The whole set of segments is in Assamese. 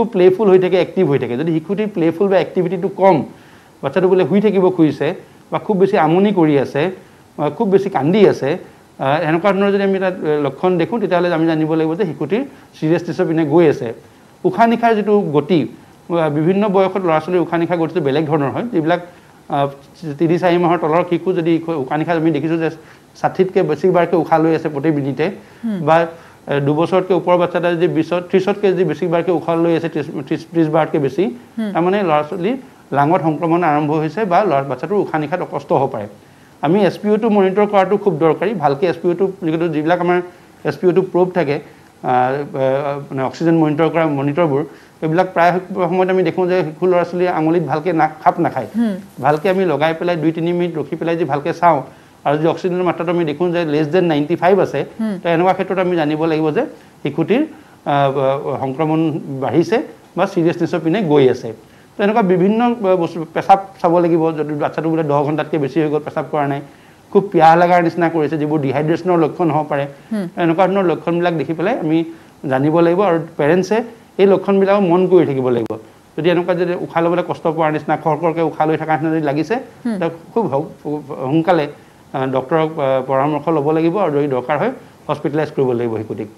খুব প্লেফুল হৈ থাকে এক্টিভ হৈ থাকে। যদি শিশুটিৰ প্লেফুল বা এক্টিভিটিটো কম বাচ্চাটো বোলে শুই থাকিব খুজিছে বা খুব বেছি আমনি কৰি আছে খুব বেছি কান্দি আছে এনেকুৱা ধৰণৰ যদি আমি তাত লক্ষণ দেখোঁ তেতিয়াহ'লে আমি জানিব লাগিব যে শিশুটিৰ চিৰিয়াছনেছৰ পিনে গৈ আছে। উশাহ নিশাৰ যিটো গতি বিভিন্ন বয়সত ল'ৰা ছোৱালীৰ উশাহ নিশাৰ গতিটো বেলেগ ধৰণৰ হয়। যিবিলাক তিনি চাৰি মাহৰ তলৰ শিশু যদি উশাহ নিশাহ আমি দেখিছোঁ যে ষাঠিতকৈ বেছিবাৰকৈ উশাহ লৈ আছে প্ৰতি মিনিটে বা দুবছৰতকৈ ওপৰৰ বাচ্ছা এটা যদি বিছত ত্ৰিছতকৈ যদি বেছিবাৰকৈ উশাহ লৈ আছে ত্ৰিছ ত্ৰিছ বাৰতকৈ বেছি তাৰমানে ল'ৰা ছোৱালী লাঙত সংক্ৰমণ আৰম্ভ হৈছে বা ল'ৰা বাচ্ছাটোৰ উশাহ নিশাত কষ্ট হ'ব পাৰে। আমি এছ পি অ'টো মনিটৰ কৰাটো খুব দৰকাৰী ভালকৈ এছ পি অ'টো যিহেতু যিবিলাক আমাৰ এছ পি অ'টো প্ৰুভ থাকে মানে অক্সিজেন মনিটৰ কৰা মনিটৰবোৰ এইবিলাক প্ৰায় সময়ত আমি দেখোঁ যে শিশু ল'ৰা ছোৱালীয়ে আঙুলিত ভালকৈ না খাপ নাখায়। ভালকৈ আমি লগাই পেলাই দুই তিনি মিনিট ৰখি পেলাই যদি ভালকৈ চাওঁ আৰু যদি অক্সিজেনৰ মাত্ৰাটো আমি দেখোঁ যে লেছ দেন নাইণ্টি ফাইভ আছে তো এনেকুৱা ক্ষেত্ৰত আমি জানিব লাগিব যে শিশুটিৰ সংক্ৰমণ বাঢ়িছে বা চিৰিয়াছনেছৰ পিনে গৈ আছে। তো এনেকুৱা বিভিন্ন বস্তু পেচাব চাব লাগিব যদি বাচ্ছাটো বোলে দহ ঘণ্টাতকৈ বেছি হৈ গ'ল পেচাব কৰা নাই। খুব পিয়াহ লগাৰ নিচিনা কৰিছে যিবোৰ ডিহাইড্ৰেশ্যনৰ লক্ষণ হ'ব পাৰে। এনেকুৱা ধৰণৰ লক্ষণবিলাক দেখি পেলাই আমি জানিব লাগিব আৰু পেৰেণ্টছে এই লক্ষণবিলাকক মন কৰি থাকিব লাগিব। যদি এনেকুৱা যদি উশাহ ল'বলৈ কষ্ট পোৱাৰ নিচিনা খৰখৰকৈ উশাহ লৈ থকাৰ নিচিনা যদি লাগিছে খুব সোনকালে ডক্তৰক পৰামৰ্শ ল'ব লাগিব আৰু যদি দৰকাৰ হয় হস্পিটেলাইজ কৰিব লাগিব শিশুটিক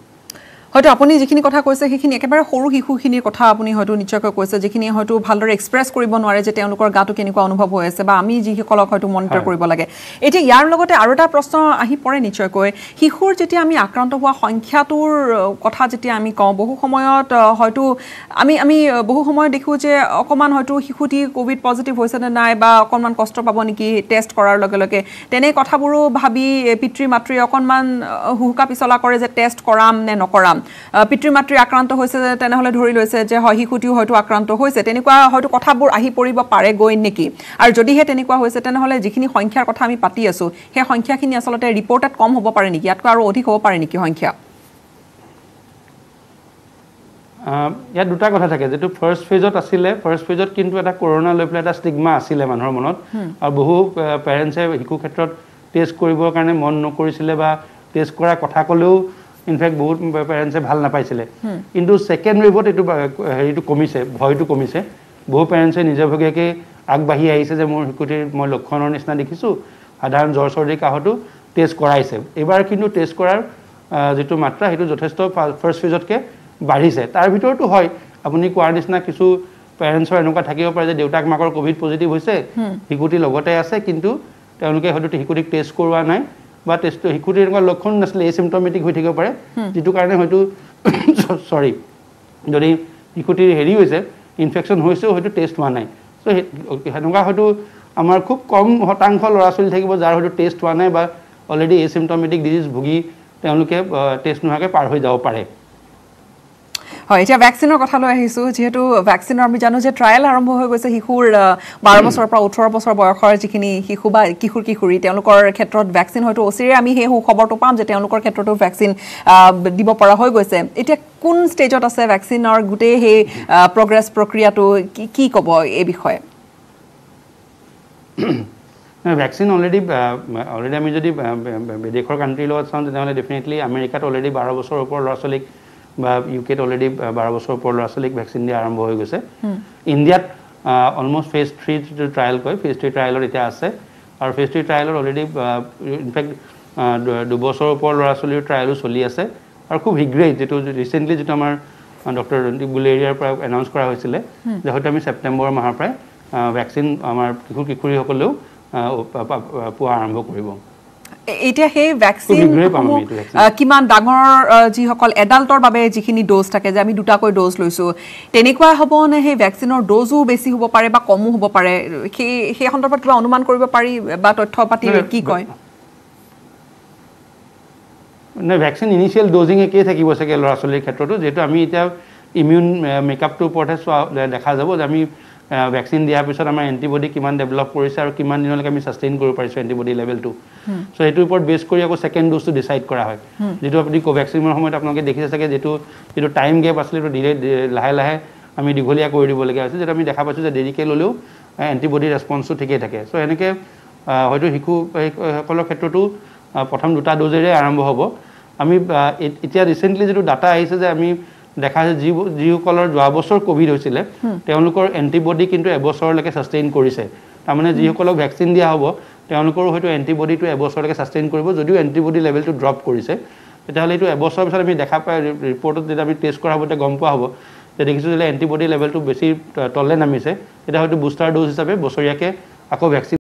হয়তো আপুনি যিখিনি কথা কৈছে সেইখিনি একেবাৰে সৰু শিশুখিনিৰ কথা আপুনি হয়তো নিশ্চয়কৈ কৈছে যিখিনি হয়তো ভালদৰে এক্সপ্ৰেছ কৰিব নোৱাৰে যে তেওঁলোকৰ গাটো কেনেকুৱা অনুভৱ হৈ আছে বা আমি যিসকলক হয়তো মনিটৰ কৰিব লাগে। এতিয়া ইয়াৰ লগতে আৰু এটা প্ৰশ্ন আহি পৰে নিশ্চয়কৈ শিশুৰ যেতিয়া আমি আক্ৰান্ত হোৱা সংখ্যাটোৰ কথা যেতিয়া আমি কওঁ বহু সময়ত হয়তো আমি আমি বহু সময়ত দেখোঁ যে অকণমান হয়তো শিশুটি ক'ভিড পজিটিভ হৈছে নে নাই বা অকণমান কষ্ট পাব নেকি টেষ্ট কৰাৰ লগে লগে। তেনে কথাবোৰো ভাবি পিতৃ মাতৃয়ে অকণমান হুহুকা পিছলা কৰে যে টেষ্ট কৰাম নে নকৰাম। পিতৃ মাতৃ আক্ৰান্ত হৈছে তেনেহ'লে ধৰি লৈছে যে হয় শিশুটিও হয়তো আক্ৰান্ত হৈছে। তেনেকুৱা হয়তো কথাবোৰ আহি পৰিব পাৰে গৈ নেকি? আৰু যদিহে তেনেকুৱা হৈছে তেনেহ'লে যিখিনি সংখ্যাৰ কথা আমি পাতি আছোঁ সেই সংখ্যাখিনি আচলতে ৰিপৰ্টত কম হ'ব পাৰে নেকি? ইয়াতকৈ আৰু অধিক হ'ব পাৰে নেকি সংখ্যা? ইয়াত দুটা কথা থাকে। যিটো ফাৰ্ষ্ট ফেজত আছিলে ফাৰ্ষ্ট ফেজত কিন্তু এটা কৰোণা লৈ পেলাই এটা ষ্টিগমা আছিলে মানুহৰ মনত। আৰু বহু পেৰেণ্টছে শিশুৰ ক্ষেত্ৰত টেষ্ট কৰিবৰ কাৰণে মন নকৰিছিলে বা টেষ্ট কৰাৰ কথা ক'লেও ইনফেক্ট বহুত পেৰেণ্টছে ভাল নাপাইছিলে। কিন্তু ছেকেণ্ড ৱেভত এইটো হেৰিটো কমিছে ভয়টো কমিছে। বহু পেৰেণ্টছে নিজাববীয়াকৈ আগবাঢ়ি আহিছে যে মোৰ শিশুটিৰ মই লক্ষণৰ নিচিনা দেখিছোঁ। সাধাৰণ জ্বৰ চৰ্দি কাহতো টেষ্ট কৰাইছে। এইবাৰ কিন্তু টেষ্ট কৰাৰ যিটো মাত্ৰা সেইটো যথেষ্ট ফাৰ্ষ্ট ফেজতকৈ বাঢ়িছে। তাৰ ভিতৰতো হয় আপুনি কোৱাৰ নিচিনা কিছু পেৰেণ্টছৰ এনেকুৱা থাকিব পাৰে যে দেউতাক মাকৰ ক'ভিড পজিটিভ হৈছে শিশুটি লগতে আছে কিন্তু তেওঁলোকে হয়তো শিশুটিক টেষ্ট কৰোৱা নাই। বা টেষ্টটো শিশুটিৰ এনেকুৱা লক্ষণ নাছিলে এই চিমটমেটিক হৈ থাকিব পাৰে যিটো কাৰণে হয়তো চৰি যদি শিশুটিৰ হেৰি হৈছে ইনফেকশ্যন হৈছেও হয়তো টেষ্ট হোৱা নাই। চ' সেনেকুৱা হয়তো আমাৰ খুব কম শতাংশ ল'ৰা ছোৱালী থাকিব যাৰ হয়তো টেষ্ট হোৱা নাই বা অলৰেডি এই চিমটমেটিক ডিজিজ ভুগি তেওঁলোকে টেষ্ট নোহোৱাকৈ পাৰ হৈ যাব পাৰে। হয় এতিয়া ভেকচিনৰ কথালৈ আহিছোঁ। যিহেতু ভেকচিনৰ আমি জানো যে ট্ৰায়েল আৰম্ভ হৈ গৈছে শিশুৰ বাৰ বছৰৰ পৰা ওঠৰ বছৰ বয়সৰ যিখিনি শিশু বা কিশোৰ কিশোৰী তেওঁলোকৰ ক্ষেত্ৰত ভেকচিন হয়তো অচিৰে আমি সেই সুখবৰটো পাম যে তেওঁলোকৰ ক্ষেত্ৰতো ভেকচিন দিব পৰা হৈ গৈছে। এতিয়া কোন ষ্টেজত আছে ভেকচিনৰ গোটেই সেই প্ৰগ্ৰেছ প্ৰক্ৰিয়াটো কি ক'ব এই বিষয়ে? ভেকচিন অলৰেডি অলৰেডি আমি যদি বিদেশৰ কাণ্ট্ৰিৰ লগত চাওঁ তেনেহ'লে ডেফিনেটলি আমেৰিকাত অলৰেডি বাৰ বছৰৰ ওপৰৰ ল'ৰা ছোৱালীক বা ইউ কেত অলৰেডি বাৰ বছৰৰ ওপৰৰ ল'ৰা ছোৱালীক ভেকচিন দিয়া আৰম্ভ হৈ গৈছে। ইণ্ডিয়াত অলমষ্ট ফেজ থ্ৰী যিটো ট্ৰায়েল কয়। ফেজ থ্ৰী ট্ৰায়েলত এতিয়া আছে। আৰু ফেজ থ্ৰী ট্ৰায়েলত অলৰেডি ইনফেক্ট দুবছৰৰ ওপৰৰ ল'ৰা ছোৱালীৰ ট্ৰায়েলো চলি আছে। আৰু খুব শীঘ্ৰেই যিটো ৰিচেণ্টলি যিটো আমাৰ ডক্টৰ ৰঞ্জিত বুলেৰিয়াৰ পৰা এনাউন্স কৰা হৈছিলে যে হয়তো আমি ছেপ্টেম্বৰ মাহৰ পৰাই ভেকচিন আমাৰ কিশোৰ কিশোৰীসকলেও পোৱা আৰম্ভ কৰিব। এতিয়া সেই ভেকচিন কিমান ডাঙৰ যিসকল এডাল্টৰ বাবে যিখিনি ড'জ থাকে যে আমি দুটাকৈ ড'জ লৈছোঁ তেনেকুৱা হ'ব নে সেই ভেকচিনৰ ড'জো বেছি হ'ব পাৰে বা কমো হ'ব পাৰে? সেই সেই সন্দৰ্ভত কিবা অনুমান কৰিব পাৰি বা তথ্য পাতি কি কয়? নাই ভেকচিন ইনিচিয়েল ড'জিং একেই থাকিব চাগে ল'ৰা ছোৱালীৰ ক্ষেত্ৰতো যিহেতু আমি এতিয়া ইমিউন মেকআপটোৰ ওপৰতহে চোৱা দেখা যাব যে আমি ভেকচিন দিয়াৰ পিছত আমাৰ এণ্টিবডি কিমান ডেভেলপ কৰিছে আৰু কিমান দিনলৈকে আমি ছাষ্টেইন কৰিব পাৰিছোঁ এণ্টিবডি লেভেলটো চ' সেইটোৰ ওপৰত বেছ কৰি আকৌ ছেকেণ্ড ড'জটো ডিচাইড কৰা হয়। যিটো আপুনি কোভেক্সিনৰ সময়ত আপোনালোকে দেখিছে চাগে যিটো যিটো টাইম গেপ আছিলে সেইটো ডিলে লাহে লাহে আমি দীঘলীয়া কৰি দিবলগীয়া হৈছে যিটো আমি দেখা পাইছোঁ যে দেৰিকৈ ল'লেও এণ্টিবডি ৰেচপন্সটো ঠিকেই থাকে। চ' এনেকৈ হয়তো শিশুসকলৰ ক্ষেত্ৰতো প্ৰথম দুটা ড'জেৰে আৰম্ভ হ'ব। আমি এতিয়া ৰিচেণ্টলি যিটো ডাটা আহিছে যে আমি দেখা যায় যি যিসকলৰ যোৱা বছৰ ক'ভিড হৈছিলে তেওঁলোকৰ এণ্টিবডি কিন্তু এবছৰলৈকে ছাষ্টেইন কৰিছে। তাৰমানে যিসকলক ভেকচিন দিয়া হ'ব তেওঁলোকৰো হয়তো এণ্টিবডিটো এবছৰলৈকে ছাষ্টেইন কৰিব যদিও এণ্টিবডি লেভেলটো ড্ৰপ কৰিছে। তেতিয়াহ'লে এইটো এবছৰৰ পিছত আমি দেখা পাই ৰিপৰ্টত যেতিয়া আমি টেষ্ট কৰা হ'ব তেতিয়া গম পোৱা হ'ব যে দেখিছোঁ যে এণ্টিবডি লেভেলটো বেছি তললৈ নামিছে। তেতিয়া হয়তো বুষ্টাৰ ড'জ হিচাপে বছৰীয়াকৈ আকৌ ভেকচিন